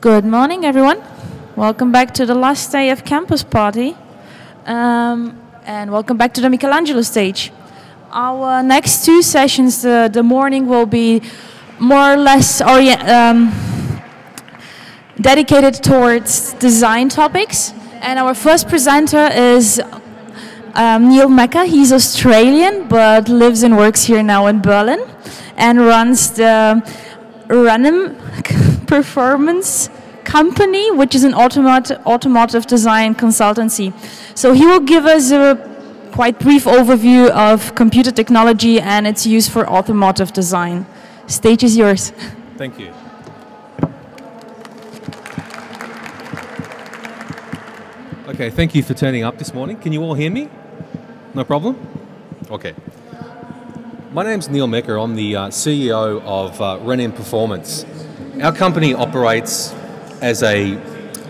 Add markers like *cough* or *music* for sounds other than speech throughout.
Good morning, everyone. Welcome back to the last day of campus party. Um, and welcome back to the Michelangelo stage. Our next two sessions, the, the morning will be more or less um, dedicated towards design topics. And our first presenter is um, Neil Meka. He's Australian, but lives and works here now in Berlin and runs the Runim Performance Company, which is an automotive, automotive design consultancy. So he will give us a quite brief overview of computer technology and its use for automotive design. Stage is yours. Thank you. Okay, thank you for turning up this morning. Can you all hear me? No problem? Okay. My name's Neil Meka. I'm the uh, CEO of uh, Renem Performance. Our company operates as a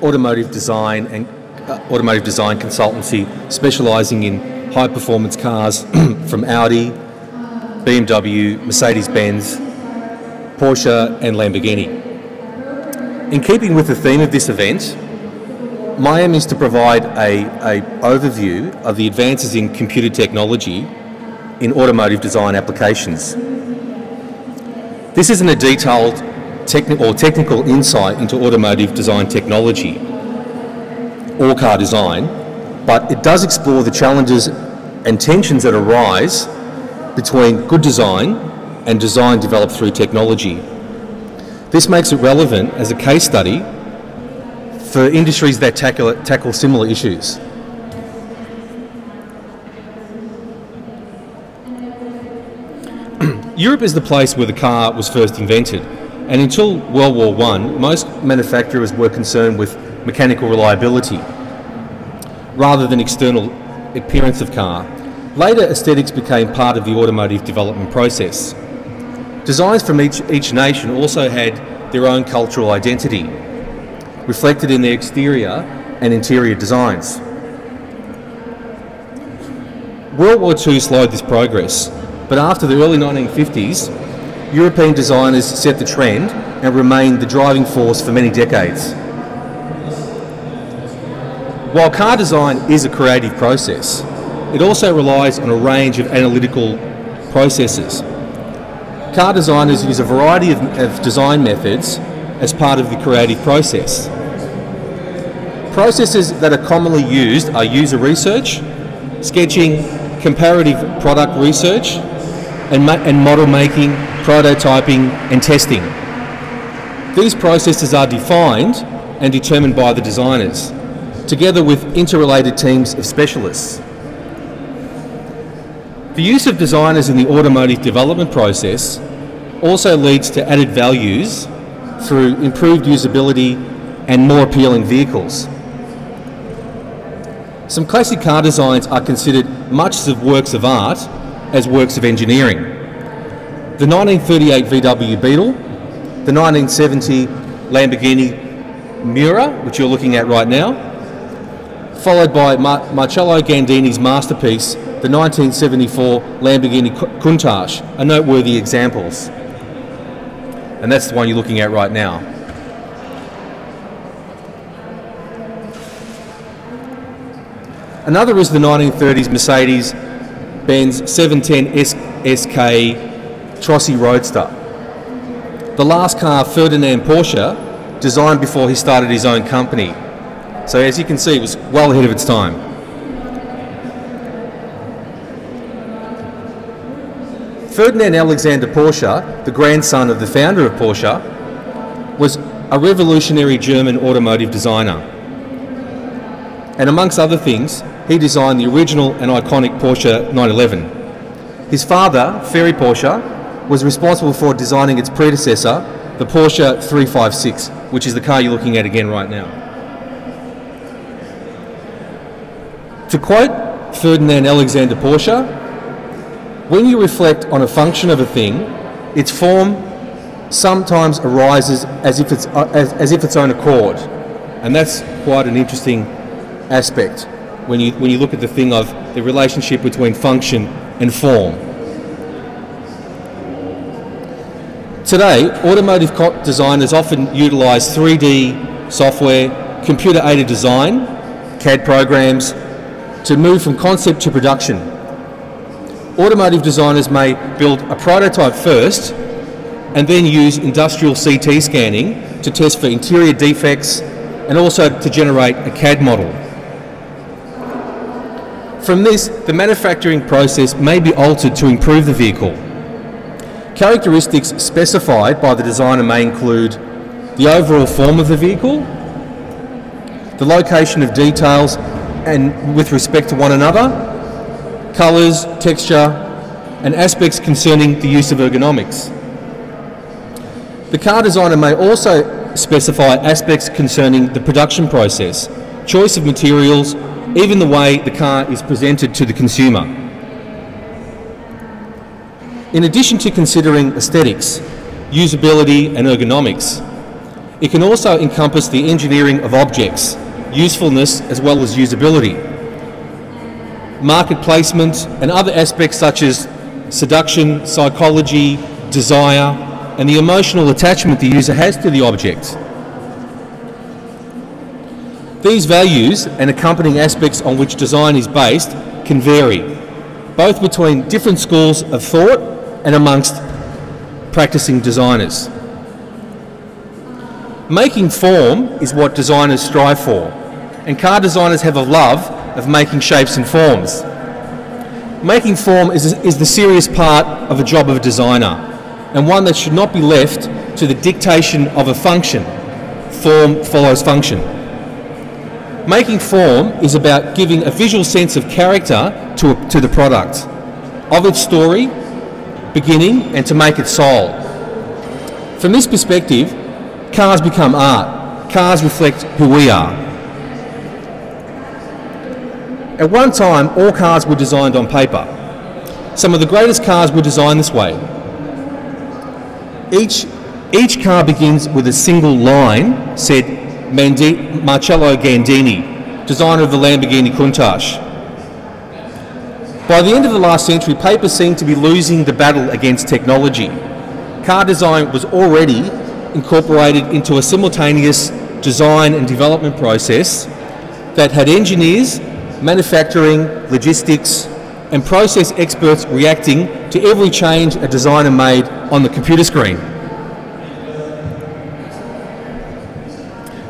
automotive design and uh, automotive design consultancy specializing in high performance cars *clears throat* from Audi, BMW, Mercedes-Benz, Porsche and Lamborghini. In keeping with the theme of this event, my aim is to provide a, a overview of the advances in computer technology in automotive design applications. This isn't a detailed techni or technical insight into automotive design technology or car design, but it does explore the challenges and tensions that arise between good design and design developed through technology. This makes it relevant as a case study for industries that tackle, tackle similar issues. *clears throat* Europe is the place where the car was first invented, and until World War I, most manufacturers were concerned with mechanical reliability rather than external appearance of car. Later, aesthetics became part of the automotive development process. Designs from each, each nation also had their own cultural identity, reflected in their exterior and interior designs. World War II slowed this progress, but after the early 1950s, European designers set the trend and remained the driving force for many decades. While car design is a creative process, it also relies on a range of analytical processes. Car designers use a variety of, of design methods as part of the creative process. Processes that are commonly used are user research, sketching, comparative product research, and, and model making, prototyping, and testing. These processes are defined and determined by the designers, together with interrelated teams of specialists. The use of designers in the automotive development process also leads to added values through improved usability and more appealing vehicles. Some classic car designs are considered much as works of art as works of engineering. The 1938 VW Beetle, the 1970 Lamborghini Miura, which you're looking at right now, followed by Mar Marcello Gandini's masterpiece, the 1974 Lamborghini Countach, are noteworthy examples. And that's the one you're looking at right now. Another is the 1930s Mercedes Benz 710 SK Trossi Roadster. The last car Ferdinand Porsche designed before he started his own company. So as you can see, it was well ahead of its time. Ferdinand Alexander Porsche, the grandson of the founder of Porsche, was a revolutionary German automotive designer. And amongst other things, he designed the original and iconic Porsche 911. His father, Ferry Porsche, was responsible for designing its predecessor, the Porsche 356, which is the car you're looking at again right now. To quote Ferdinand Alexander Porsche, when you reflect on a function of a thing, its form sometimes arises as if it's, uh, as, as if its own accord. And that's quite an interesting aspect when you, when you look at the thing of the relationship between function and form. Today, automotive designers often utilise 3D software, computer aided design, CAD programs, to move from concept to production. Automotive designers may build a prototype first and then use industrial CT scanning to test for interior defects and also to generate a CAD model. From this, the manufacturing process may be altered to improve the vehicle. Characteristics specified by the designer may include the overall form of the vehicle, the location of details and with respect to one another, colours, texture, and aspects concerning the use of ergonomics. The car designer may also specify aspects concerning the production process, choice of materials, even the way the car is presented to the consumer. In addition to considering aesthetics, usability and ergonomics, it can also encompass the engineering of objects, usefulness as well as usability, market placement and other aspects such as seduction, psychology, desire and the emotional attachment the user has to the object. These values and accompanying aspects on which design is based can vary, both between different schools of thought and amongst practicing designers. Making form is what designers strive for, and car designers have a love of making shapes and forms. Making form is, is the serious part of a job of a designer, and one that should not be left to the dictation of a function. Form follows function. Making form is about giving a visual sense of character to, a, to the product, of its story, beginning, and to make it soul. From this perspective, cars become art. Cars reflect who we are. At one time, all cars were designed on paper. Some of the greatest cars were designed this way. Each, each car begins with a single line said Mandi- Marcello Gandini, designer of the Lamborghini Countach. By the end of the last century, paper seemed to be losing the battle against technology. Car design was already incorporated into a simultaneous design and development process that had engineers, manufacturing, logistics, and process experts reacting to every change a designer made on the computer screen.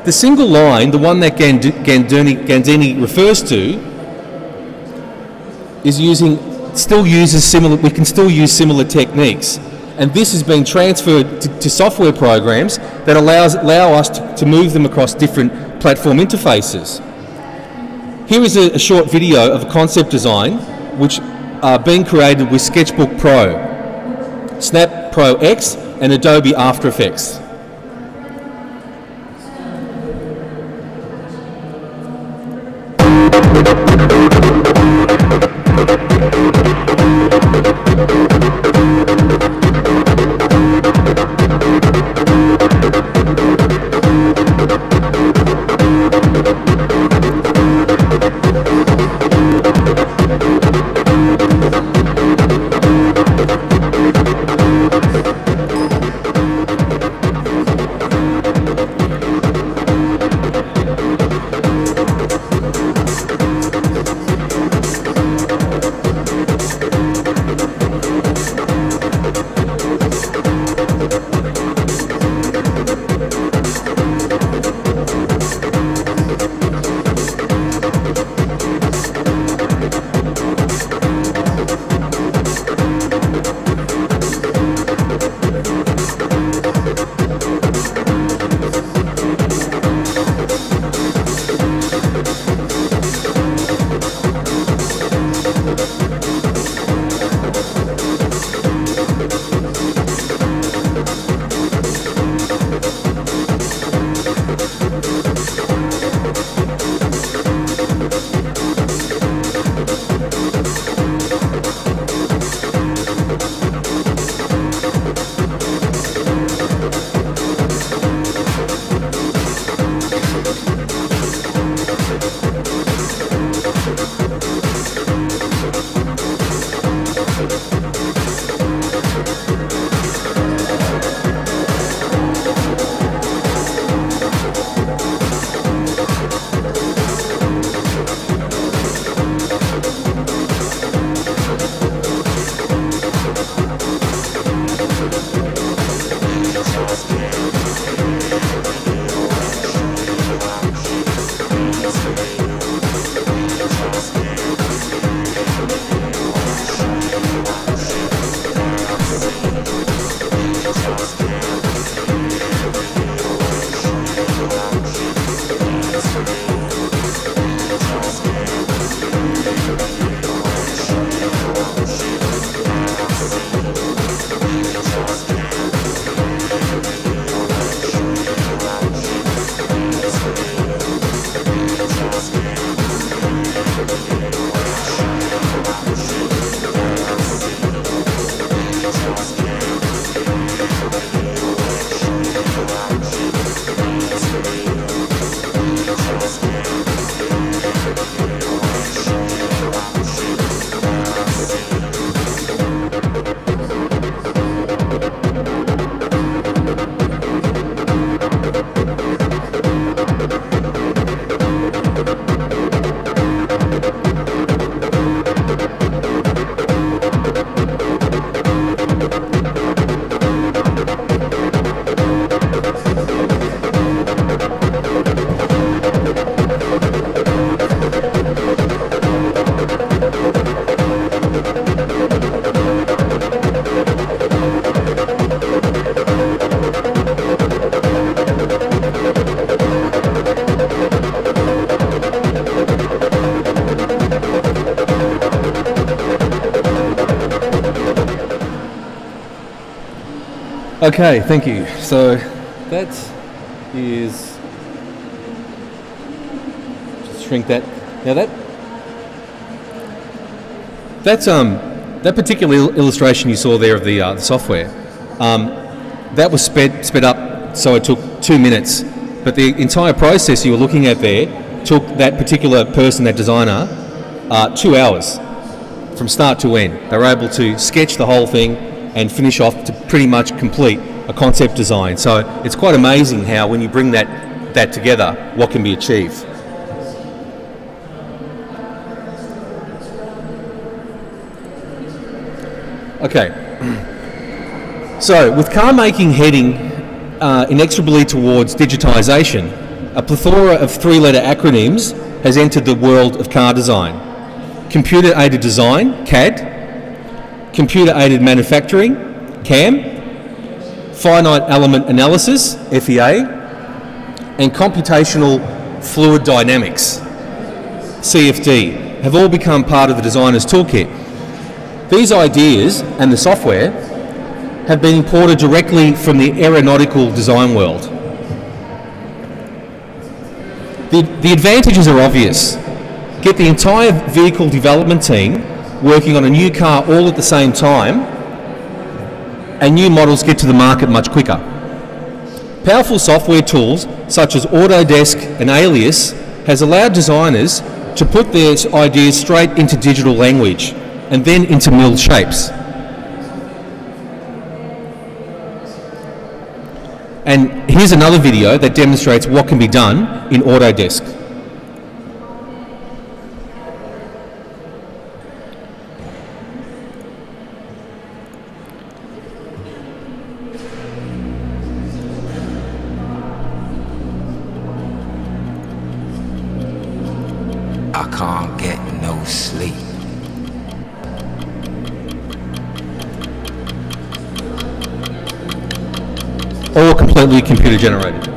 The single line, the one that Gandini, refers to, is using, still uses similar, we can still use similar techniques. And this has been transferred to, to software programs that allows, allow us to, to move them across different platform interfaces. Here is a, a short video of a concept design which are being created with Sketchbook Pro, Snap Pro X and Adobe After Effects. Okay, thank you. So that is just shrink that. Now that that's um that particular il- illustration you saw there of the, uh, the software. Um, that was sped sped up, so it took two minutes. But the entire process you were looking at there took that particular person, that designer, uh, two hours from start to end. They were able to sketch the whole thing and finish off to pretty much complete a concept design. So it's quite amazing how when you bring that that together, what can be achieved. Okay. *clears throat* So with car making heading uh, inexorably towards digitisation, a plethora of three-letter acronyms has entered the world of car design computer aided design, CAD, computer aided manufacturing, CAM, finite element analysis, FEA, and computational fluid dynamics, CFD, have all become part of the designer's toolkit. These ideas and the software have been imported directly from the aeronautical design world. The, the advantages are obvious get the entire vehicle development team working on a new car all at the same time, and new models get to the market much quicker. Powerful software tools such as Autodesk and Alias has allowed designers to put their ideas straight into digital language and then into milled shapes. And here's another video that demonstrates what can be done in Autodesk. Computer generated.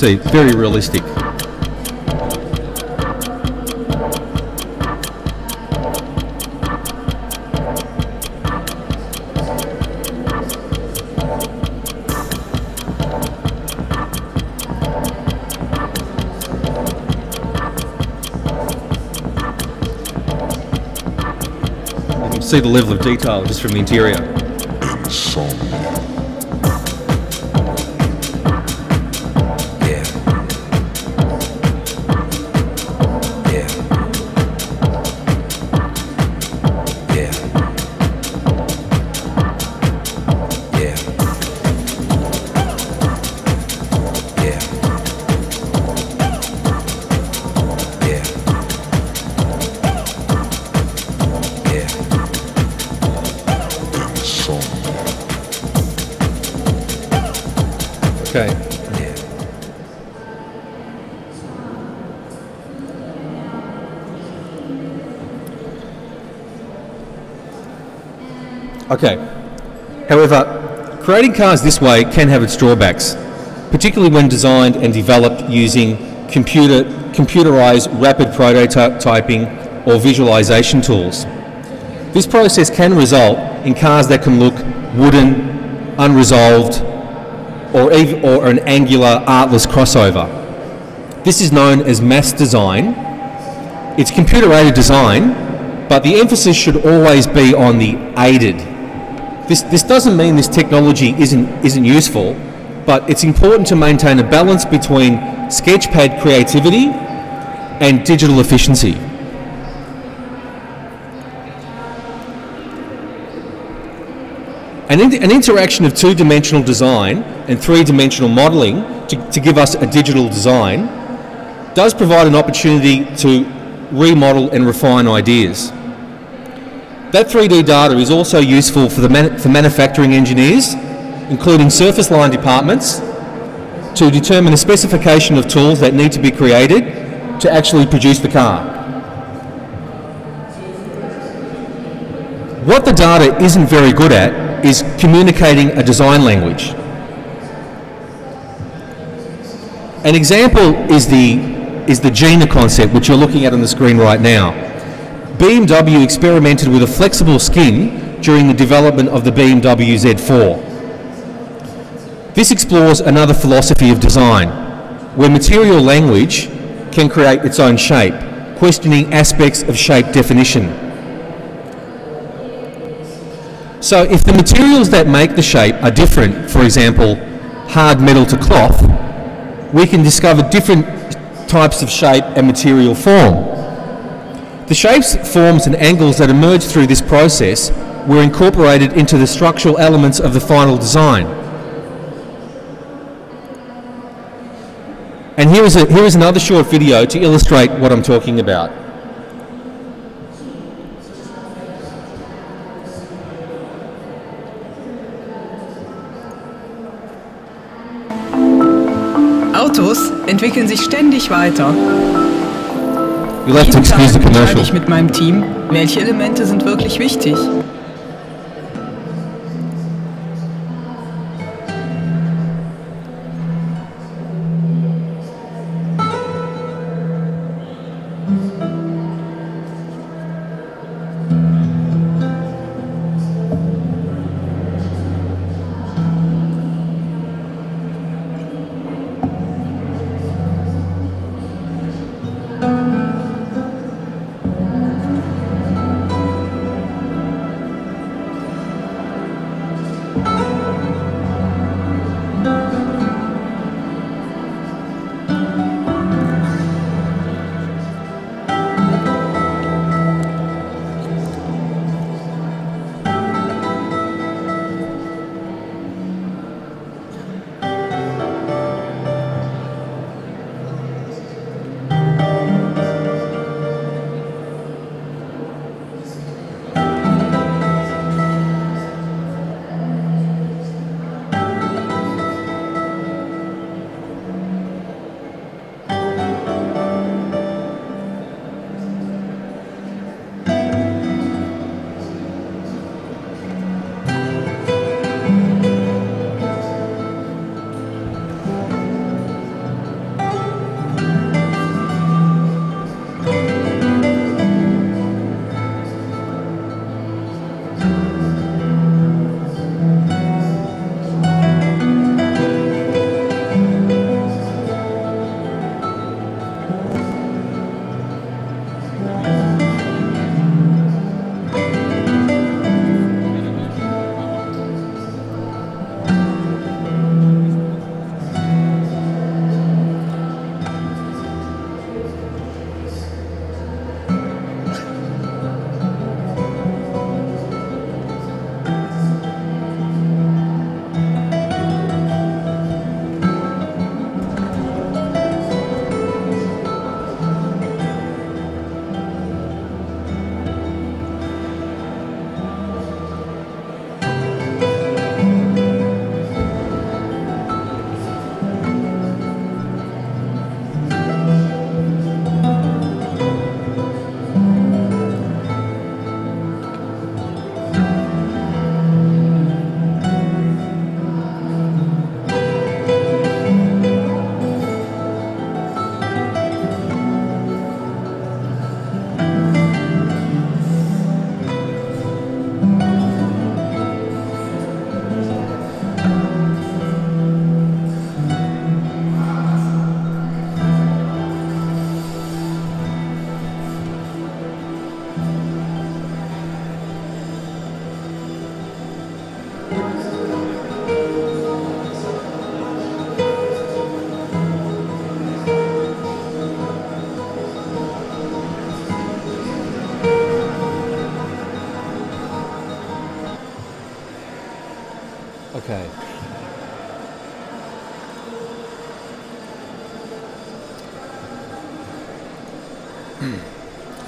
See, very realistic. See the level of detail just from the interior. However, creating cars this way can have its drawbacks, particularly when designed and developed using computer, computerized rapid prototyping or visualization tools. This process can result in cars that can look wooden, unresolved, or, ev- or an angular, artless crossover. This is known as mass design. It's computer aided design, but the emphasis should always be on the aided. This, this doesn't mean this technology isn't, isn't useful, but it's important to maintain a balance between sketchpad creativity and digital efficiency. An, in- an interaction of two-dimensional design and three-dimensional modelling to, to give us a digital design does provide an opportunity to remodel and refine ideas. That 3D data is also useful for, the man- for manufacturing engineers, including surface line departments, to determine the specification of tools that need to be created to actually produce the car. What the data isn't very good at is communicating a design language. An example is the, is the GINA concept, which you're looking at on the screen right now. BMW experimented with a flexible skin during the development of the BMW Z4. This explores another philosophy of design, where material language can create its own shape, questioning aspects of shape definition. So if the materials that make the shape are different, for example, hard metal to cloth, we can discover different types of shape and material form. The shapes, forms and angles that emerge through this process were incorporated into the structural elements of the final design. And here is, a, here is another short video to illustrate what I'm talking about. Autos entwickeln sich ständig weiter. You'll have to excuse the commercial. ich mit meinem Team, welche Elemente sind wirklich wichtig.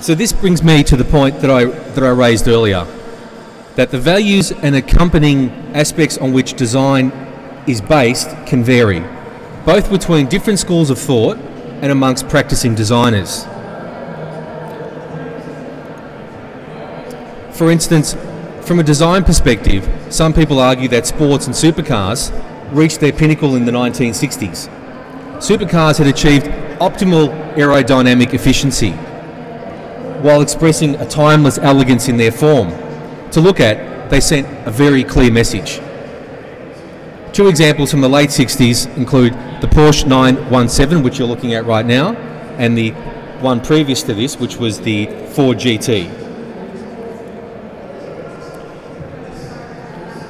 So this brings me to the point that I that I raised earlier, that the values and accompanying aspects on which design is based can vary, both between different schools of thought and amongst practicing designers. For instance, from a design perspective, some people argue that sports and supercars reached their pinnacle in the 1960s. Supercars had achieved optimal aerodynamic efficiency while expressing a timeless elegance in their form. To look at, they sent a very clear message. Two examples from the late 60s include the Porsche 917, which you're looking at right now, and the one previous to this, which was the Ford GT.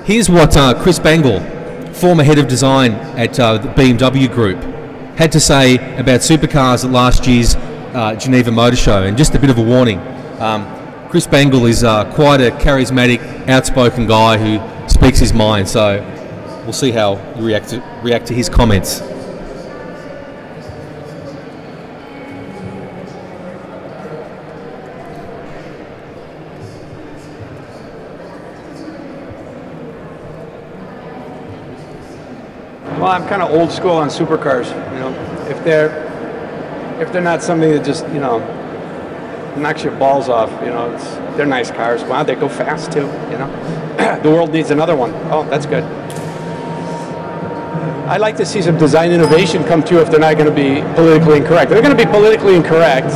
Here's what uh, Chris Bangle, former head of design at uh, the BMW Group, had to say about supercars at last year's uh, Geneva Motor Show. And just a bit of a warning um, Chris Bangle is uh, quite a charismatic, outspoken guy who speaks his mind, so we'll see how you react to, react to his comments. Well, I'm kind of old school on supercars. You know, if they're if they're not something that just you know knocks your balls off, you know, they're nice cars. Wow, they go fast too. You know, *clears throat* the world needs another one. Oh, that's good. I'd like to see some design innovation come through if they're not going to be politically incorrect. They're going to be politically incorrect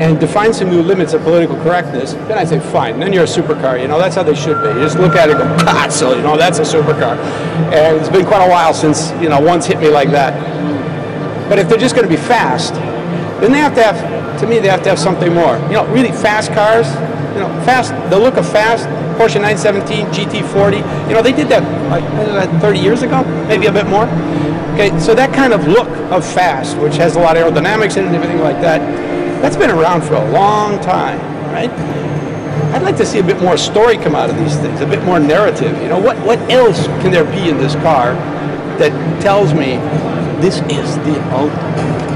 and define some new limits of political correctness, then I say fine. Then you're a supercar. You know, that's how they should be. You just look at it and go, ah, so you know, that's a supercar. And it's been quite a while since you know one's hit me like that. But if they're just going to be fast, then they have to have, to me, they have to have something more. You know, really fast cars. You know, fast. The look of fast. Porsche 917, GT40. You know, they did that like what is that, 30 years ago, maybe a bit more. Okay, so that kind of look of fast, which has a lot of aerodynamics in it and everything like that, that's been around for a long time, right? I'd like to see a bit more story come out of these things, a bit more narrative. You know, what, what else can there be in this car that tells me this is the ultimate?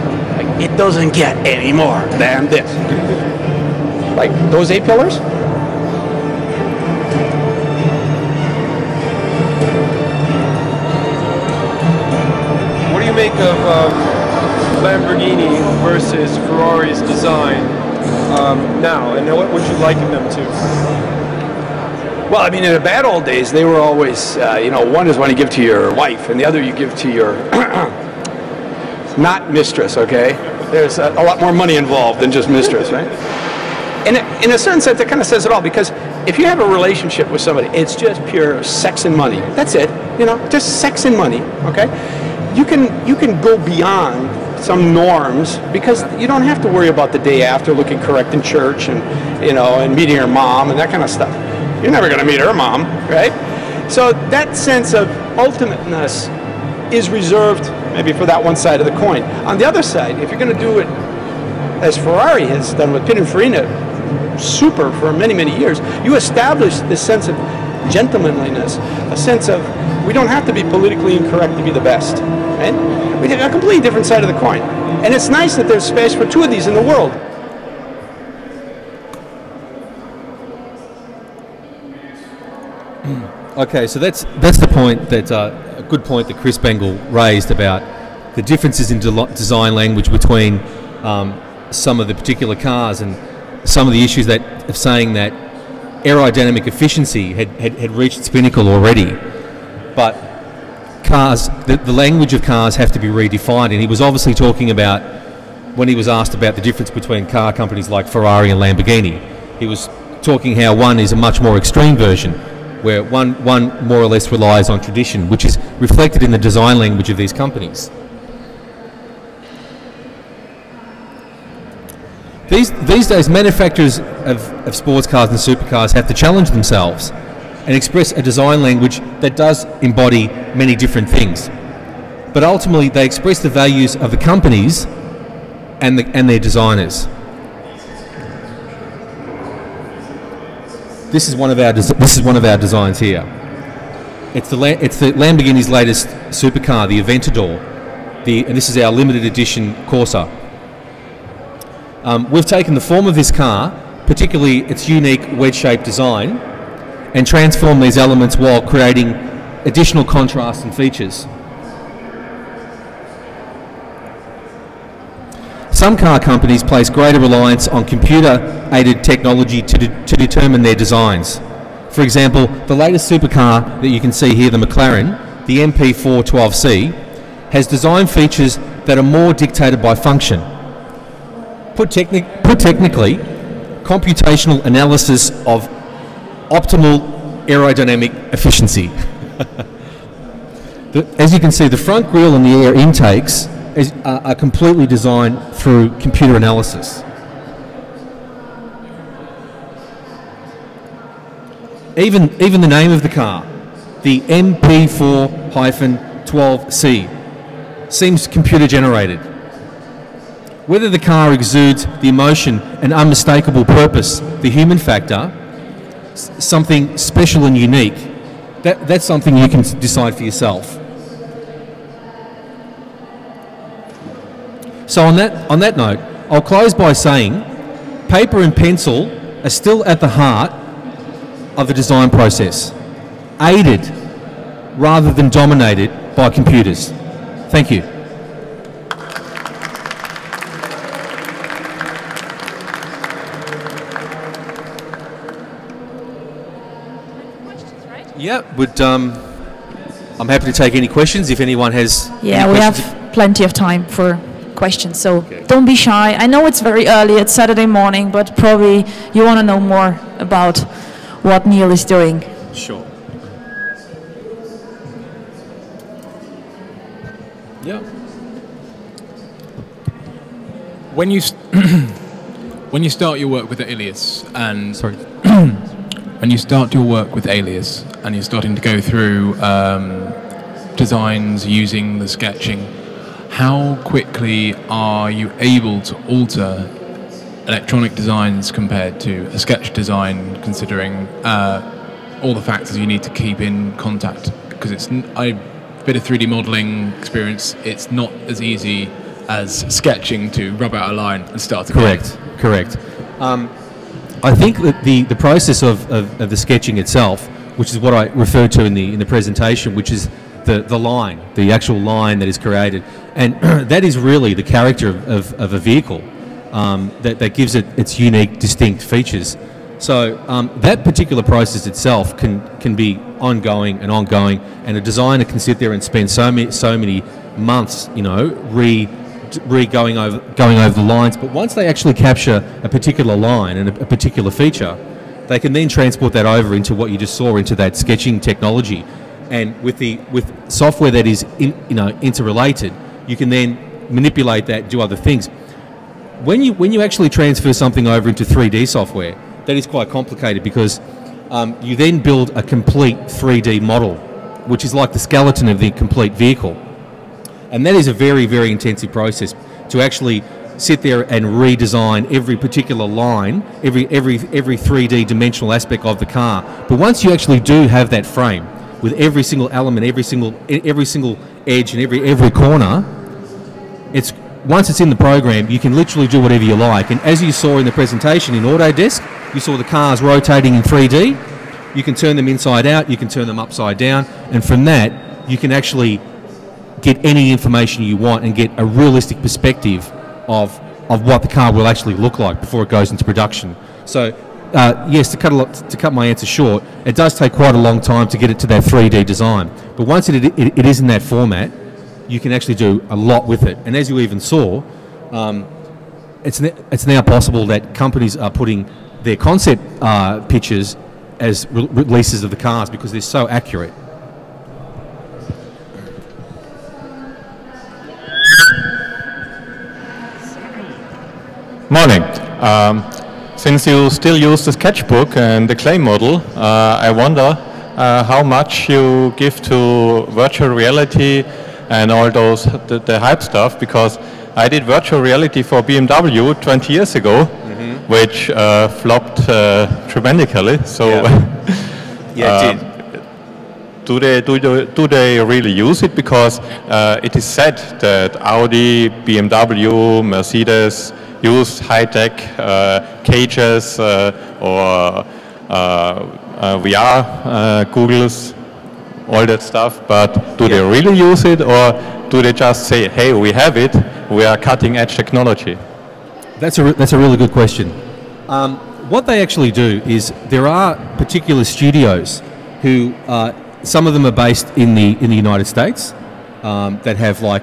Like, it doesn't get any more than this. Like those eight pillars? What do you make of um, Lamborghini versus Ferrari's design um, now, and what would you liken them to? Well, I mean, in the bad old days, they were always, uh, you know, one is one you give to your wife, and the other you give to your *clears throat* not mistress, okay? There's a, a lot more money involved than just mistress, right? And in a certain sense, it kind of says it all because if you have a relationship with somebody, it's just pure sex and money. That's it, you know, just sex and money, okay? You can you can go beyond some norms because you don't have to worry about the day after looking correct in church and you know and meeting her mom and that kind of stuff. You're never going to meet her mom, right? So that sense of ultimateness is reserved maybe for that one side of the coin. On the other side, if you're going to do it as Ferrari has done with Pininfarina, super for many, many years, you establish this sense of gentlemanliness, a sense of we don't have to be politically incorrect to be the best. Right? We have a completely different side of the coin. And it's nice that there's space for two of these in the world. *clears throat* Okay, so that's that's the point that uh, good point that Chris Bangle raised about the differences in de- design language between um, some of the particular cars and some of the issues that of saying that aerodynamic efficiency had, had, had reached its pinnacle already, but cars the, the language of cars have to be redefined, and he was obviously talking about when he was asked about the difference between car companies like Ferrari and Lamborghini. He was talking how one is a much more extreme version where one, one more or less relies on tradition, which is reflected in the design language of these companies. These, these days, manufacturers of, of sports cars and supercars have to challenge themselves and express a design language that does embody many different things. But ultimately, they express the values of the companies and, the, and their designers. This is one of our this is one of our designs here. It's the it's the Lamborghini's latest supercar, the Aventador. The and this is our limited edition Corsa. Um, we've taken the form of this car, particularly its unique wedge-shaped design, and transformed these elements while creating additional contrast and features. Some car companies place greater reliance on computer-aided technology to, de- to determine their designs. For example, the latest supercar that you can see here, the McLaren, the MP412C, has design features that are more dictated by function. Put, techni- put technically, computational analysis of optimal aerodynamic efficiency. *laughs* The- as you can see, the front grille and the air intakes is, are, are completely designed through computer analysis. Even, even the name of the car, the MP4-12C, seems computer generated. Whether the car exudes the emotion and unmistakable purpose, the human factor, something special and unique, that, that's something you can decide for yourself. So on that on that note, I'll close by saying paper and pencil are still at the heart of the design process, aided rather than dominated by computers. Thank you. Yeah, would um, I'm happy to take any questions if anyone has. Yeah, any we questions. have plenty of time for questions, so Okay. don't be shy. I know it's very early, it's Saturday morning, but probably you want to know more about what Neil is doing. Sure. Yeah. When you st- *clears throat* when you start your work with Alias and Sorry. *clears throat* when you start your work with Alias and you're starting to go through um, designs using the sketching, how quickly are you able to alter electronic designs compared to a sketch design, considering uh, all the factors you need to keep in contact? Because it's a bit of 3D modeling experience. It's not as easy as sketching to rub out a line and start again. Correct. Correct. Um, I think that the, the process of, of, of the sketching itself, which is what I referred to in the in the presentation, which is the, the line, the actual line that is created, and *clears throat* that is really the character of, of, of a vehicle um, that, that gives it its unique, distinct features. So um, that particular process itself can can be ongoing and ongoing, and a designer can sit there and spend so many so many months, you know, re re going over going over the lines. But once they actually capture a particular line and a, a particular feature, they can then transport that over into what you just saw into that sketching technology, and with the with software that is in, you know interrelated, you can then manipulate that, do other things when you when you actually transfer something over into 3D software, that is quite complicated because um, you then build a complete 3D model, which is like the skeleton of the complete vehicle, and that is a very very intensive process to actually sit there and redesign every particular line, every every every 3D dimensional aspect of the car. But once you actually do have that frame with every single element, every single every single edge, and every every corner, it's once it's in the program, you can literally do whatever you like. And as you saw in the presentation in Autodesk, you saw the cars rotating in 3D. You can turn them inside out, you can turn them upside down, and from that, you can actually get any information you want and get a realistic perspective of of what the car will actually look like before it goes into production. So. Uh, yes, to cut, a lot, to cut my answer short, it does take quite a long time to get it to that 3D design. But once it, it, it is in that format, you can actually do a lot with it. And as you even saw, um, it's, it's now possible that companies are putting their concept uh, pictures as re- releases of the cars because they're so accurate. Morning. Um, since you still use the sketchbook and the clay model, uh, I wonder uh, how much you give to virtual reality and all those the, the hype stuff because I did virtual reality for BMW 20 years ago, which uh, flopped uh, tremendously. So Yeah, *laughs* Um, it did. do they, do, they, do they really use it? Because uh, it is said that Audi, BMW, Mercedes use high-tech uh, cages uh, or uh, uh, VR, uh, Google's, all that stuff, but do they really use it or do they just say, hey, we have it, we are cutting edge technology? That's a, that's a really good question. Um, what they actually do is there are particular studios who, uh, some of them are based in the, in the United States um, that have like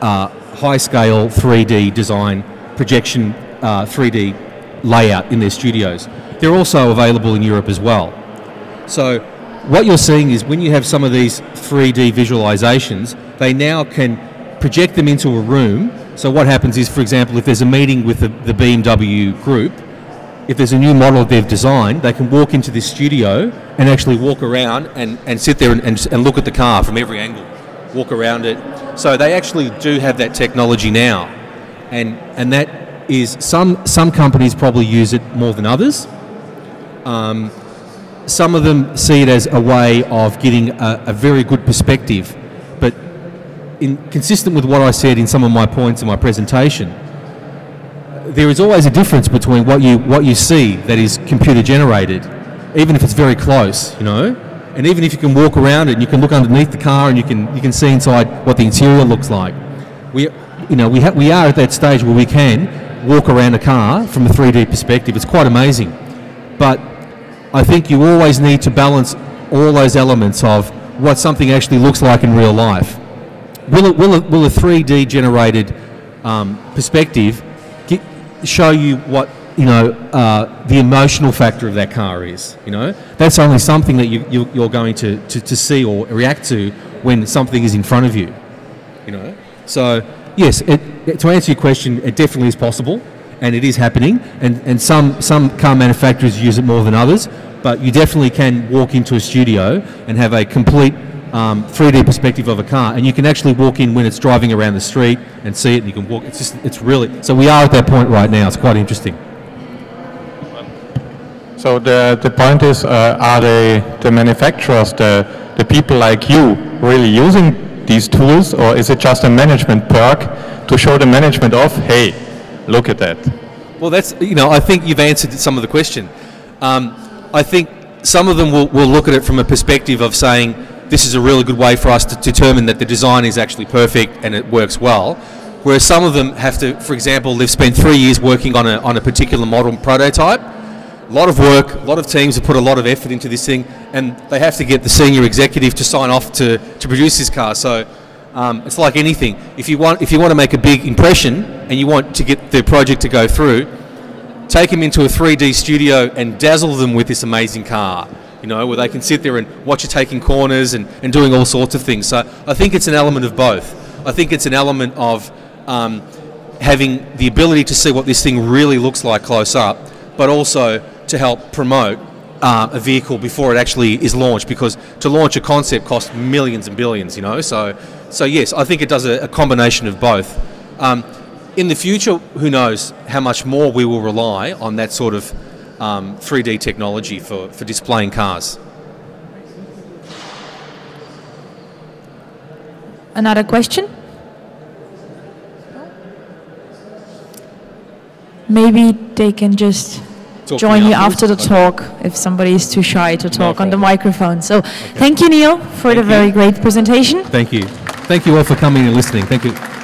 uh, high scale 3D design, projection uh, 3D layout in their studios. They're also available in Europe as well. So what you're seeing is when you have some of these 3D visualizations, they now can project them into a room. So what happens is, for example, if there's a meeting with the, the BMW group, if there's a new model they've designed, they can walk into this studio and actually walk around and, and sit there and, and, and look at the car from every angle, walk around it. So they actually do have that technology now. And, and that is, some, some companies probably use it more than others. Um, some of them see it as a way of getting a, a very good perspective. But in, consistent with what I said in some of my points in my presentation, there is always a difference between what you what you see that is computer generated, even if it's very close, you know, and even if you can walk around it and you can look underneath the car and you can you can see inside what the interior looks like. We you know we we are at that stage where we can walk around a car from a 3D perspective. It's quite amazing, but I think you always need to balance all those elements of what something actually looks like in real life. Will it, will a, will a 3D generated um, perspective get, show you what you know uh, the emotional factor of that car is? You know that's only something that you, you you're going to, to, to see or react to when something is in front of you. You know, so yes, it, it- to answer your question, it definitely is possible, and it is happening. And, and some some car manufacturers use it more than others, but you definitely can walk into a studio and have a complete um, 3D perspective of a car, and you can actually walk in when it's driving around the street and see it, and you can walk. It's just it's really so we are at that point right now. It's quite interesting. So the, the point is, uh, are they, the manufacturers, the, the people like you, really using these tools, or is it just a management perk to show the management off, hey, look at that? Well, that's you know I think you've answered some of the question. Um, I think some of them will, will look at it from a perspective of saying this is a really good way for us to determine that the design is actually perfect and it works well. Whereas some of them have to, for example, they've spent three years working on a, on a particular model prototype. A lot of work, a lot of teams have put a lot of effort into this thing, and they have to get the senior executive to sign off to, to produce this car. So um, it's like anything. If you want, if you want to make a big impression and you want to get the project to go through, take them into a 3D studio and dazzle them with this amazing car. You know, where they can sit there and watch you taking corners and, and doing all sorts of things. So I think it's an element of both. I think it's an element of um, having the ability to see what this thing really looks like close up, but also to help promote uh, a vehicle before it actually is launched. Because to launch a concept costs millions and billions. You know, so so yes, I think it does a, a combination of both. Um, in the future, who knows how much more we will rely on that sort of um, 3D technology for, for displaying cars. Another question? Maybe they can just join me you after the talk if somebody is too shy to talk on the microphone. So thank you, Neil, for the you. very great presentation. Thank you. Thank you all for coming and listening. Thank you.